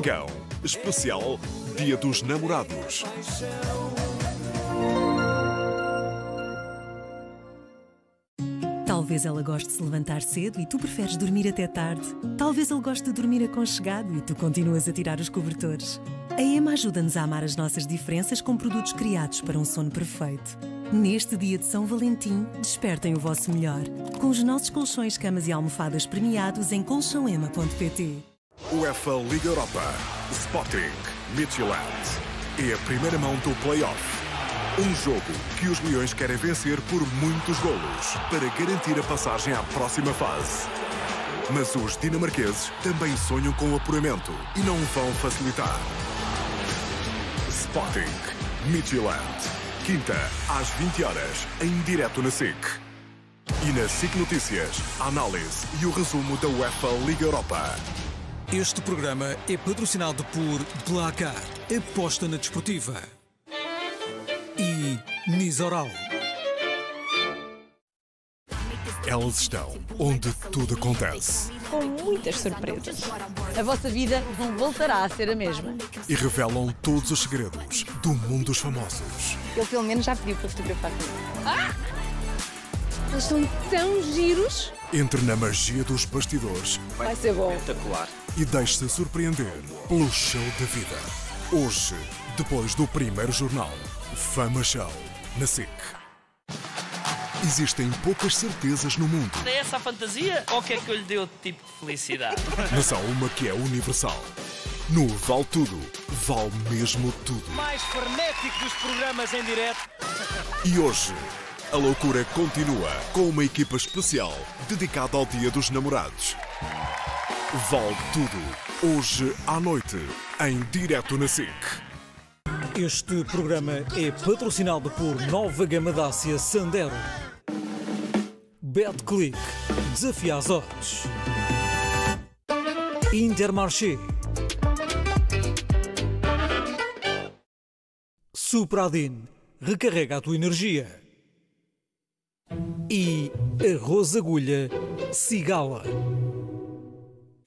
Domingão, especial Dia dos Namorados. Talvez ela goste de se levantar cedo e tu preferes dormir até tarde. Talvez ele goste de dormir aconchegado e tu continuas a tirar os cobertores. A EMA ajuda-nos a amar as nossas diferenças com produtos criados para um sono perfeito. Neste dia de São Valentim, despertem o vosso melhor. Com os nossos colchões, camas e almofadas premiados em colchãoema.pt. UEFA Liga Europa. Sporting Midtjylland. É a primeira mão do play-off. Um jogo que os Leões querem vencer por muitos golos para garantir a passagem à próxima fase. Mas os dinamarqueses também sonham com o apuramento e não vão facilitar. Sporting Midtjylland. Quinta, às 20 horas, em direto na SIC. E na SIC Notícias, a análise e o resumo da UEFA Liga Europa. Este programa é patrocinado por Placar, aposta na desportiva. E Nisoral. Elas estão onde tudo acontece com muitas surpresas. A vossa vida não voltará a ser a mesma. e revelam todos os segredos do mundo dos famosos. Ele pelo menos já pediu para fotografar comigo. Ah! Eles são tão giros. Entre na magia dos bastidores Vai ser bom. E deixe-se surpreender pelo show da vida. Hoje, depois do primeiro jornal, Fama Show, na SIC. Existem poucas certezas no mundo, É essa a fantasia? Ou o que é que eu lhe deu de tipo de felicidade? mas há uma que é universal. No Vale Tudo, vale mesmo tudo. mais frenético dos programas em direto. E hoje, a loucura continua com uma equipa especial dedicada ao Dia dos Namorados. Vale tudo, hoje à noite, em direto na SIC. Este programa é patrocinado por Nova Gama Dácia Sandero. BetClick. Desafia as odds. Intermarché. Supradin. Recarrega a tua energia. E Arroz Agulha Cigala.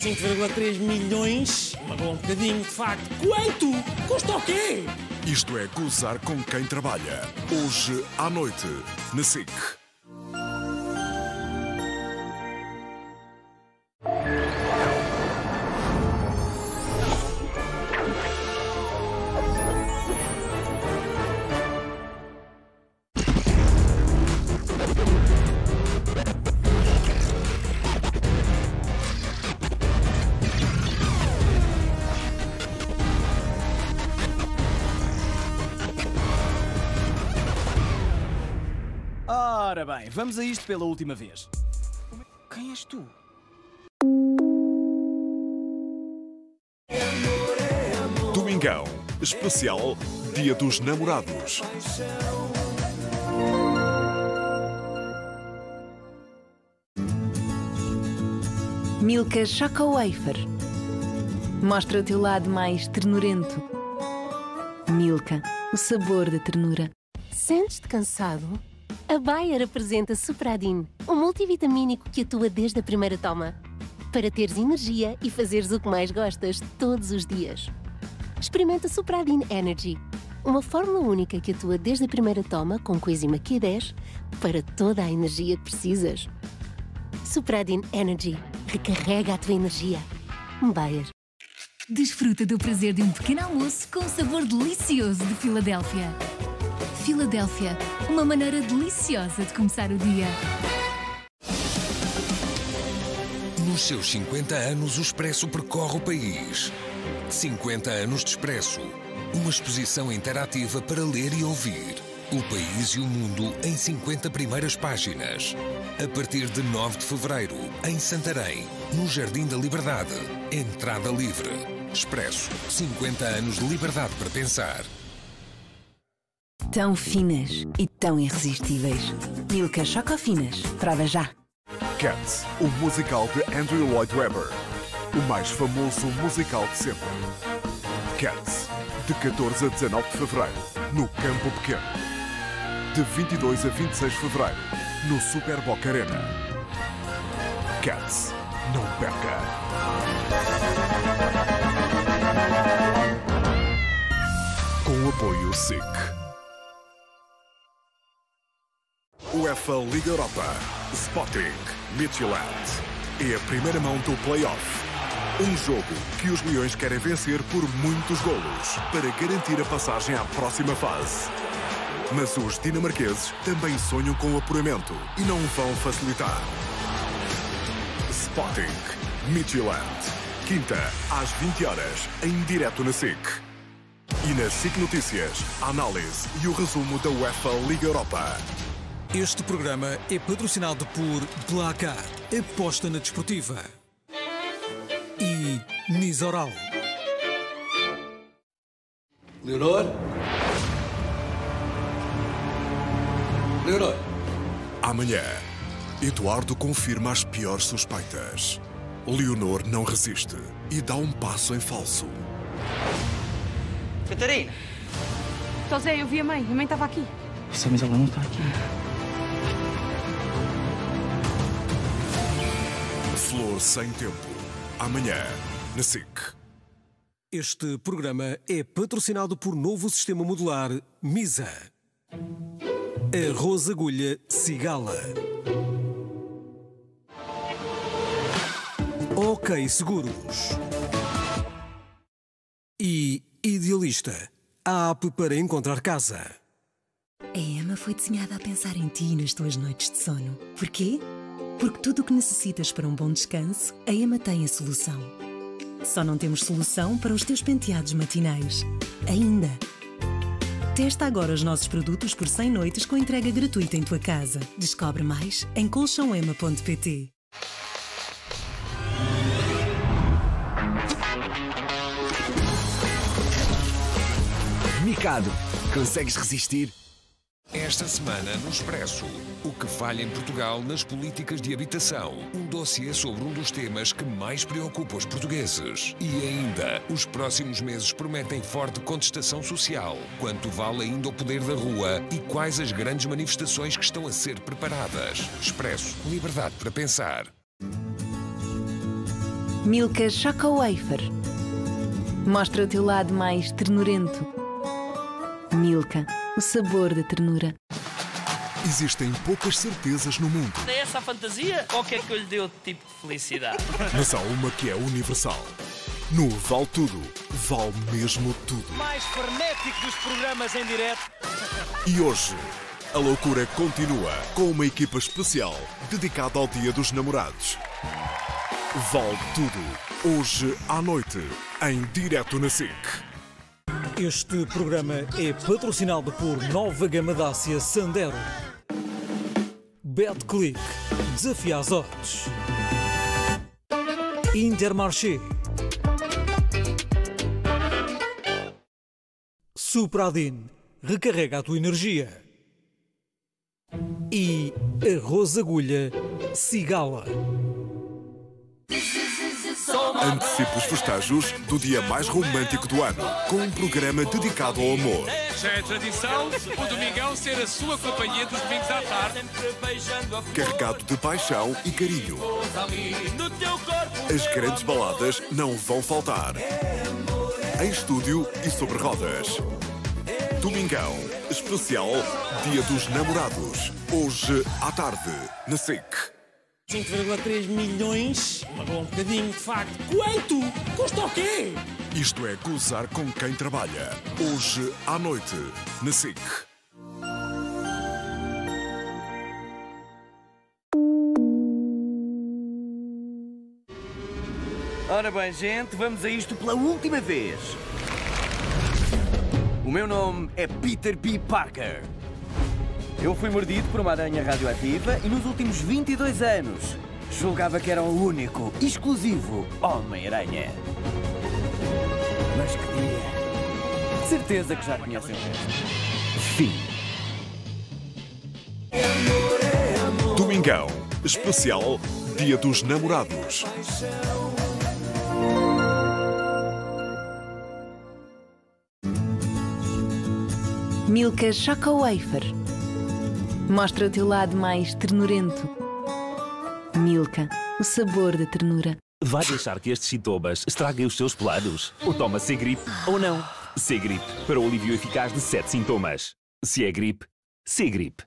5,3 milhões. Pagou um bocadinho, de facto. Quanto? Custa o quê? Isto é gozar com quem trabalha. Hoje à noite, na SIC. Ora bem, vamos a isto pela última vez. Quem és tu? Domingão, especial Dia dos Namorados. Milka Choco Wafer. Mostra o teu lado mais ternurento. Milka, o sabor da ternura. Sentes-te cansado? A Bayer apresenta Supradin, um multivitamínico que atua desde a primeira toma. Para teres energia e fazeres o que mais gostas todos os dias. Experimenta Supradin Energy, uma fórmula única que atua desde a primeira toma com coenzima Q10 para toda a energia que precisas. Supradin Energy. Recarrega a tua energia. Bayer. Desfruta do prazer de um pequeno almoço com o sabor delicioso de Filadélfia. Filadélfia, uma maneira deliciosa de começar o dia. Nos seus 50 anos, o Expresso percorre o país. 50 anos de Expresso. Uma exposição interativa para ler e ouvir. O país e o mundo em 50 primeiras páginas. A partir de 9 de fevereiro, em Santarém, no Jardim da Liberdade. Entrada livre. Expresso. 50 anos de liberdade para pensar. Tão finas e tão irresistíveis. Milka Choco Finas. Prova já. Cats, o musical de Andrew Lloyd Webber. O mais famoso musical de sempre. Cats, de 14 a 19 de fevereiro, no Campo Pequeno. De 22 a 26 de fevereiro, no Super Boca Arena. Cats, não perca! apoio SIC. UEFA Liga Europa. Sporting. Midtjylland. É a primeira mão do play-off. Um jogo que os Leões querem vencer por muitos golos para garantir a passagem à próxima fase. Mas os dinamarqueses também sonham com o apuramento e não vão facilitar. Sporting. Midtjylland. Quinta, às 20 horas, em direto na SIC. E na SIC Notícias, a análise e o resumo da UEFA Liga Europa. Este programa é patrocinado por Placar, aposta na desportiva. E Nisoral. Leonor? Leonor? Amanhã, Eduardo confirma as piores suspeitas. Leonor não resiste e dá um passo em falso. Catarina! José, eu vi a mãe. A mãe estava aqui. Essa mas ela não está aqui. Flor sem tempo. Amanhã, na SIC. Este programa é patrocinado por novo sistema modular Misa. Arroz Agulha Cigala. Ok Seguros. E Idealista. A app para encontrar casa. A Emma foi desenhada a pensar em ti nas tuas noites de sono. Porquê? Porque tudo o que necessitas para um bom descanso, a Emma tem a solução. Só não temos solução para os teus penteados matinais. Ainda. Testa agora os nossos produtos por 100 noites com entrega gratuita em tua casa. Descobre mais em colchãoema.pt. Mikado, consegues resistir? Esta semana no Expresso, o que falha em Portugal nas políticas de habitação. Um dossiê sobre um dos temas que mais preocupa os portugueses. E ainda, os próximos meses prometem forte contestação social. Quanto vale ainda o poder da rua e quais as grandes manifestações que estão a ser preparadas. Expresso, liberdade para pensar. Milka Choco Wafer. Mostra o teu lado mais ternurento. Milka, o sabor da ternura. Existem poucas certezas no mundo, É essa a fantasia? Ou o que é que eu lhe deu tipo de felicidade? mas há uma que é universal. No Vale Tudo, vale mesmo tudo. Mais frenético dos programas em direto. E hoje, a loucura continua com uma equipa especial dedicada ao Dia dos Namorados. Vale Tudo, hoje à noite, em direto na SIC. Este programa é patrocinado por Nova Gama Dácia Sandero. BetClick. Desafia as odds. Intermarché. Supradin. Recarrega a tua energia. E Arroz Agulha Cigala. Antecipe os festejos do dia mais romântico do ano, com um programa dedicado ao amor. Já é tradição o Domingão ser a sua companhia dos domingos à tarde. Carregado de paixão e carinho. As grandes baladas não vão faltar. Em estúdio e sobre rodas. Domingão, especial Dia dos Namorados. Hoje à tarde, na SIC. 5,3 milhões. Pagou um bocadinho, de facto. Quanto? Custa o quê? Isto é gozar com quem trabalha. Hoje à noite, na SIC. Ora bem, gente, vamos a isto pela última vez. O meu nome é Peter P. Parker. Eu fui mordido por uma aranha radioativa e nos últimos 22 anos julgava que era o único, exclusivo Homem-Aranha. Mas que dia! Certeza que já conhecem o resto. Fim. Domingão, especial Dia dos Namorados. Milka Choco Wafer. Mostra o teu lado mais ternurento. Milka, o sabor da ternura. Vai deixar que estes sintomas estraguem os seus planos? Ou toma-se gripe? Ou não? C-Gripe, para o alívio eficaz de sete sintomas. Se é gripe, C-Gripe.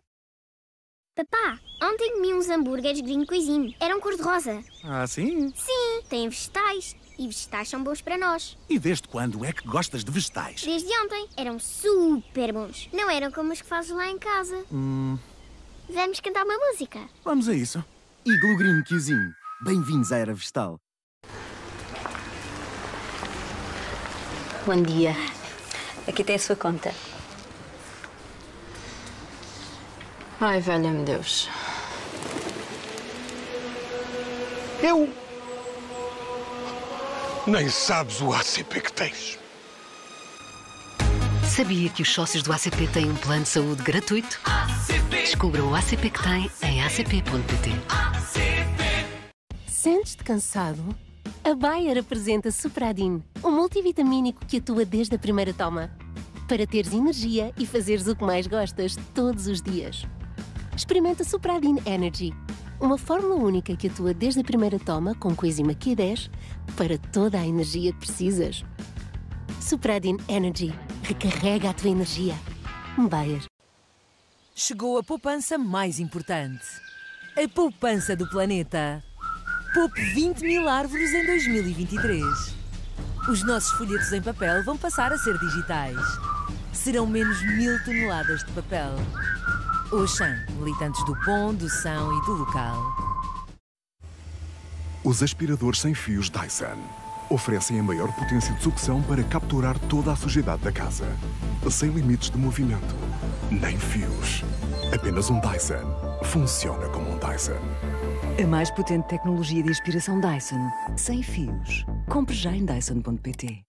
Papá, ontem comi uns hambúrgueres Green Cuisine. Eram cor-de-rosa. Ah, sim? Sim, têm vegetais. E vegetais são bons para nós. E desde quando é que gostas de vegetais? Desde ontem. Eram super bons. Não eram como os que fazes lá em casa. Hum, Vamos cantar uma música. vamos a isso. Iglo Green Cuisine. Bem-vindos à Era Vegetal. Bom dia. Aqui tem a sua conta. Ai, valha-me Deus. Eu. Nem sabes o ACP que tens. Sabia que os sócios do ACP têm um plano de saúde gratuito? Descubra o ACP que tem em acp.pt. Sentes-te cansado? A Bayer apresenta Supradin, um multivitamínico que atua desde a primeira toma. Para teres energia e fazeres o que mais gostas todos os dias. Experimenta Supradin Energy, uma fórmula única que atua desde a primeira toma com coenzima Q10 para toda a energia que precisas. Supradin Energy recarrega a tua energia. Bayer. Chegou a poupança mais importante. A poupança do planeta. Poupe 20 mil árvores em 2023. Os nossos folhetos em papel vão passar a ser digitais. Serão menos mil toneladas de papel. Oxan, militantes do bom, do são e do local. Os aspiradores sem fios Dyson oferecem a maior potência de sucção para capturar toda a sujidade da casa, sem limites de movimento, nem fios. Apenas um Dyson funciona como um Dyson. A mais potente tecnologia de aspiração Dyson. Sem fios. Compre já em Dyson.pt.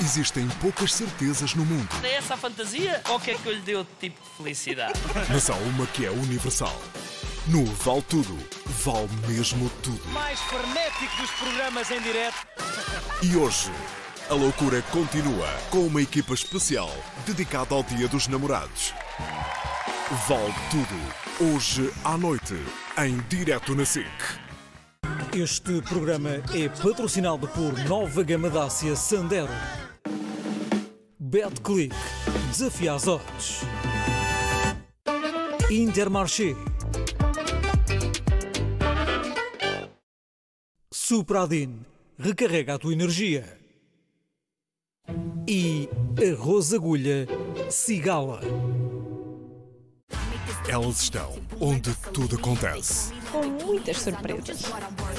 Existem poucas certezas no mundo, É essa a fantasia? Ou o que é que eu lhe deu de tipo de felicidade? mas há uma que é universal. No Vale Tudo, vale mesmo tudo. Mais frenético dos programas em direto. E hoje, a loucura continua com uma equipa especial dedicada ao Dia dos Namorados. Vale tudo, hoje à noite, em direto na SIC. Este programa é patrocinado por Nova Gama Dácia Sandero. BetClick. Desafia as odds. Intermarché. Supradin. Recarrega a tua energia. E Arroz Agulha Cigala. Elas estão onde tudo acontece com muitas surpresas.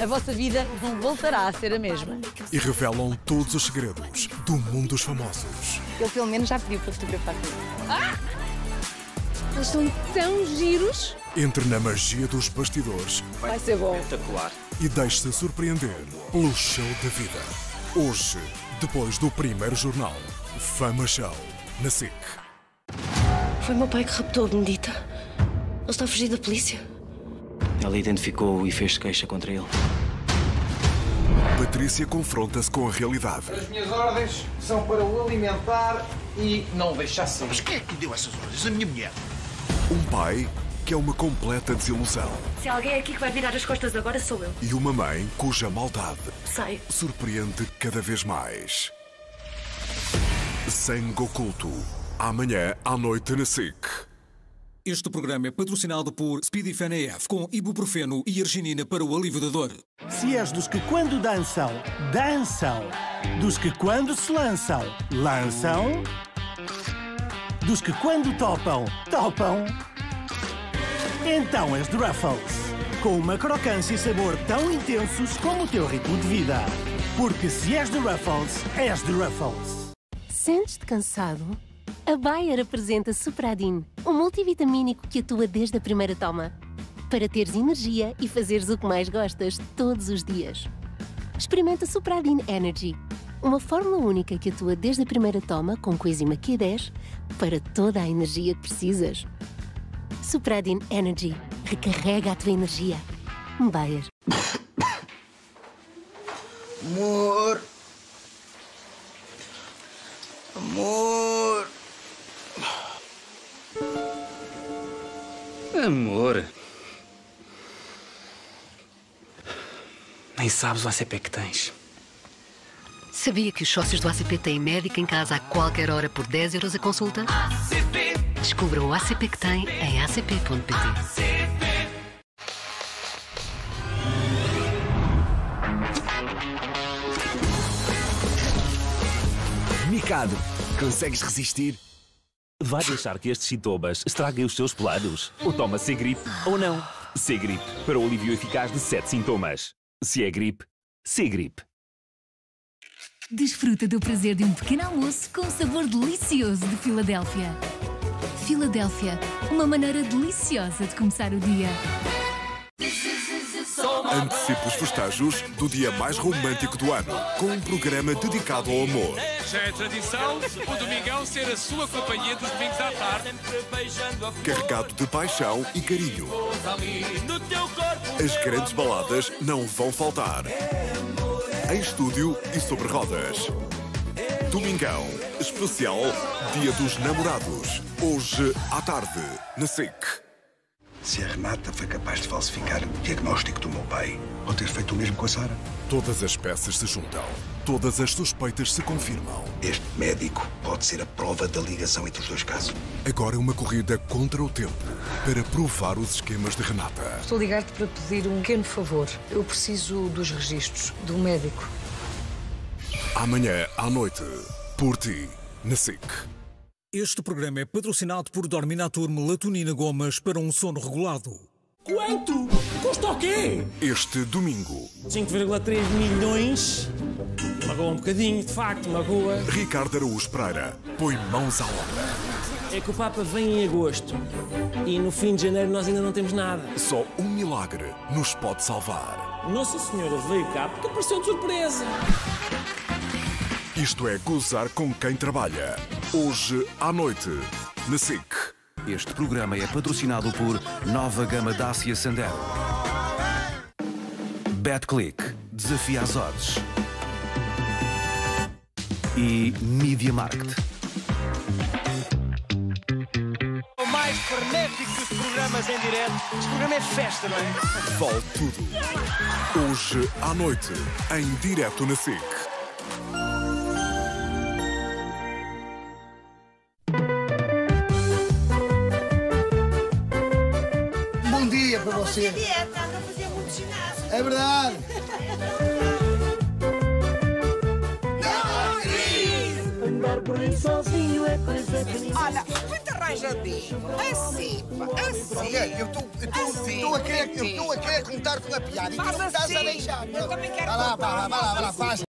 A vossa vida não voltará a ser a mesma. e revelam todos os segredos do mundo dos famosos. Ele pelo menos já pediu para fotografar comigo. Ah! Eles estão tão giros. Entre na magia dos bastidores Vai ser bom. Espetacular. e deixe-se surpreender pelo show da vida. Hoje, depois do primeiro jornal, Fama Show, na SIC. Foi meu pai que raptou a Benedita. Ele está a fugir da polícia. Ela identificou e fez queixa contra ele. Patrícia confronta-se com a realidade. As minhas ordens são para o alimentar e não o deixar sair. Mas quem é que lhe deu essas ordens? A minha mulher. Um pai que é uma completa desilusão. Se há alguém aqui que vai virar as costas agora, sou eu. E uma mãe cuja maldade Sai. surpreende cada vez mais. Sangue Oculto. Amanhã à noite na SIC. Este programa é patrocinado por Speedifen AF com ibuprofeno e arginina para o alívio da dor. Se és dos que quando dançam, dançam. Dos que quando se lançam, lançam. Dos que quando topam, topam. Então és de Ruffles. Com uma crocância e sabor tão intensos como o teu ritmo de vida. Porque se és de Ruffles, és de Ruffles. Sentes-te cansado? A Bayer apresenta Supradin, um multivitamínico que atua desde a primeira toma. Para teres energia e fazeres o que mais gostas todos os dias. Experimenta Supradin Energy, uma fórmula única que atua desde a primeira toma com coenzima Q10 para toda a energia que precisas. Supradin Energy recarrega a tua energia. Bayer. Amor. Amor. Amor. Nem sabes o ACP que tens. Sabia que os sócios do ACP têm médico em casa a qualquer hora por 10 euros a consulta? Descubra o ACP que tem em acp.pt. Micado, consegues resistir? Vai deixar que estes sintomas estraguem os seus planos? Ou toma C gripe ou não? C gripe, para o alívio eficaz de 7 sintomas. Se é gripe, C gripe. Desfruta do prazer de um pequeno almoço com o sabor delicioso de Filadélfia. Filadélfia, uma maneira deliciosa de começar o dia. Antecipe os festejos do dia mais romântico do ano, com um programa dedicado ao amor. Já é tradição o Domingão ser a sua companhia dos domingos à tarde. Carregado de paixão e carinho. As grandes baladas não vão faltar. Em estúdio e sobre rodas. Domingão, especial Dia dos Namorados. Hoje à tarde, na SIC. Se a Renata foi capaz de falsificar o diagnóstico do meu pai, ou ter feito o mesmo com a Sara. Todas as peças se juntam. Todas as suspeitas se confirmam. Este médico pode ser a prova da ligação entre os dois casos. Agora é uma corrida contra o tempo para provar os esquemas de Renata. Estou a ligar-te para pedir um pequeno favor. Eu preciso dos registros do médico. Amanhã à noite, por ti, na SIC. Este programa é patrocinado por Dorminatur Melatonina Gomas para um sono regulado. Quanto? Custa o quê? Este domingo. 5,3 milhões? Magoa um bocadinho, de facto, magoa. Ricardo Araújo Pereira põe mãos à obra. É que o Papa vem em agosto e no fim de janeiro nós ainda não temos nada. Só um milagre nos pode salvar. Nossa Senhora veio cá porque apareceu de surpresa. Isto é gozar com quem trabalha. Hoje à noite, na SIC. Este programa é patrocinado por Nova Gama Dacia Sandero. BetClick. Desafia as odds. E Media Market. O mais frenético dos programas em direto. Este programa é festa, não é? Vale tudo. Hoje à noite, em direto na SIC. Você. dieta, anda a fazer muito ginásio. É verdade. Andar por aí sozinho é coisa que Olha, muito arranjadinho. Assim, pá, assim. Eu estou a querer eu estou a querer contar com a piada e tu Faz não estás a assim. deixar. Eu também quero Vai lá, vai lá, vai lá, faz.